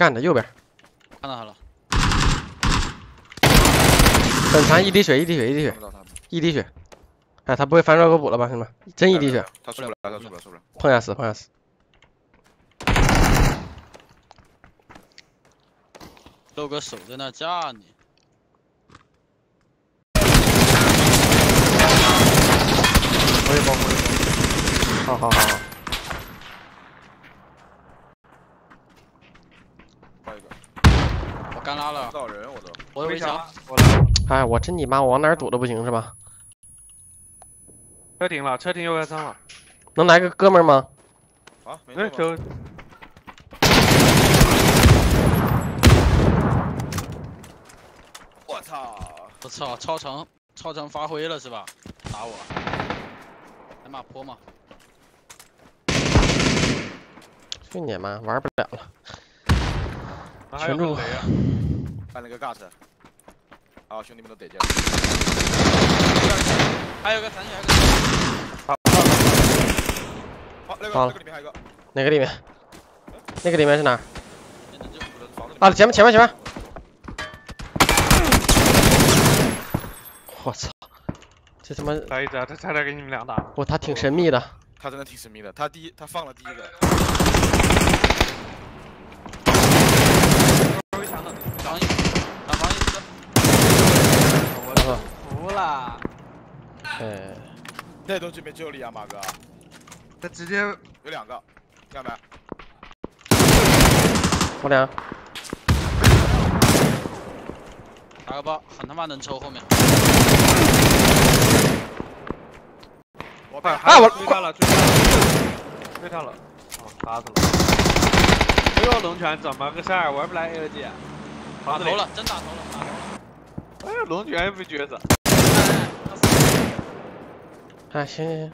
干的右边，看到他了，很残，一滴血，一滴血，一滴血，一滴血。哎，他不会翻绕沟补了吧，兄弟们？真一滴血，他出不了，他出不了，出不了。碰下死，碰下死。露个手在那架你，我也包，我也包。好好好好，换一个，我干拉了不，到人我都。我围墙，我来。哎，我真你妈，我往哪儿堵都不行是吧？车停了，车停右边仓了。能来个哥们儿吗？啊，没哎，事我操！我操，超常超常发挥了是吧？打我，来马坡嘛，去你妈，玩不了了。全住个雷啊！搬了个 gas。好，兄弟们都得劲。还有个残血，还有个好，那个好了那个里面还有个。哪个里面？那个里面是哪啊，前面前面前面！我操，这他妈，来一只，他差点给你们俩打了。我他挺神秘的。他真的挺神秘的，他第一他放了第一个。围墙的，防一，打防一个，我服了，哎，那东西没救力啊，马哥，他直接有两个，看到没？我俩打个包，很他妈能抽后面，我快，啊我追他了，追他了，追他了，哦，打死了。哎呦，龙泉怎么个事儿？玩不来 A 级。打头了，真打头了，打头了，哎呦，龙泉不角色。哎，行行行，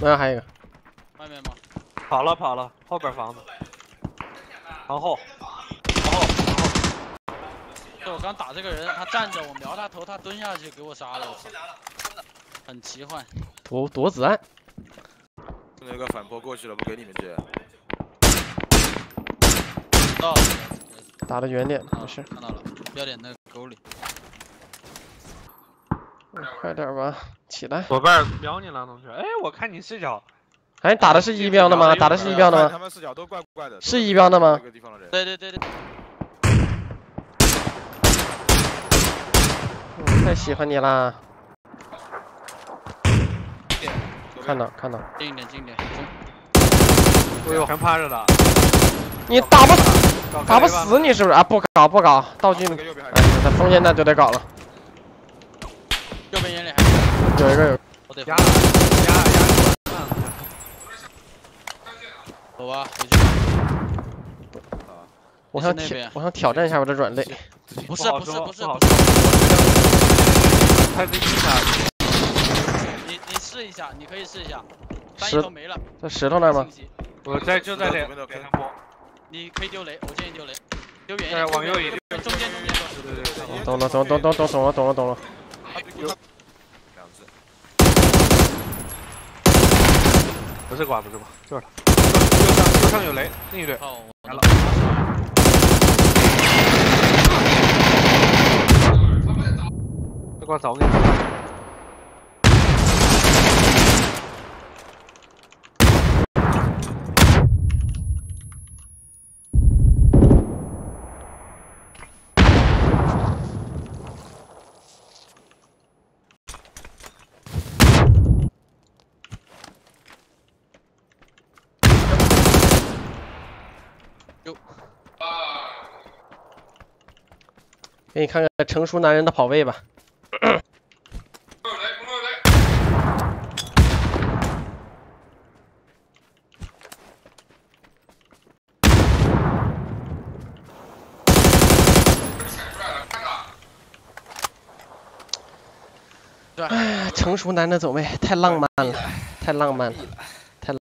没有，还有一个，外面吗？跑了跑了，后边房子。房后，房后，房后。对我刚打这个人，他站着，我瞄他头，他蹲下去给我杀了，我操，很奇幻。躲躲子弹，那个反坡过去了，不给你们接。到，打的远点，看到了，没事，看到了，标点那个沟里。快点吧，起来。左边瞄你了，同学。哎，我看你视角。哎，打的是一标的吗？打的是一标的吗？他们视角都怪怪的。是一标的吗。对对对对，我太喜欢你啦！看到看到，近一点近一点，哎呦，全趴着的。你打不死，打不死你是不是啊？不搞不搞，道具那封建那就得搞了。右边眼里还有，有一个有，压我得压压压。走吧，回去。我想挑我想挑战一下我的软肋。不是不是不是好不是，他是一下。你你试一下，你可以试一下。单石一头没了，在石头那儿吗？我在就在这左边。你可以丢雷，我建议丢雷，丢远一，点，往右一点。中间中间。对对对。懂了懂懂懂懂懂了懂了懂了。两只。不是挂，不是挂，就是他。右上右上有雷，另一队。来了这瓜早给你。给你看看成熟男人的跑位吧。哎，成熟男的走位太浪漫了，太浪漫了。